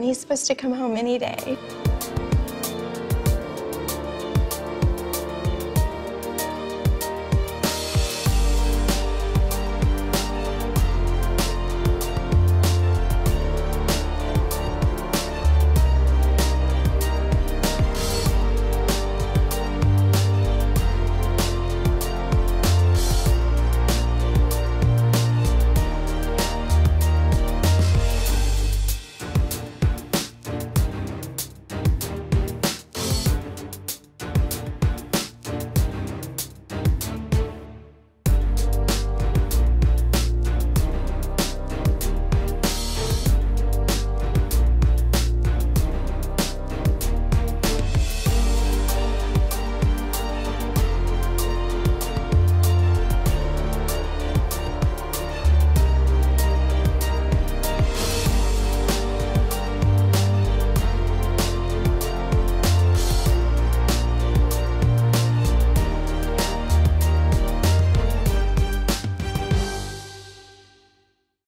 He's supposed to come home any day.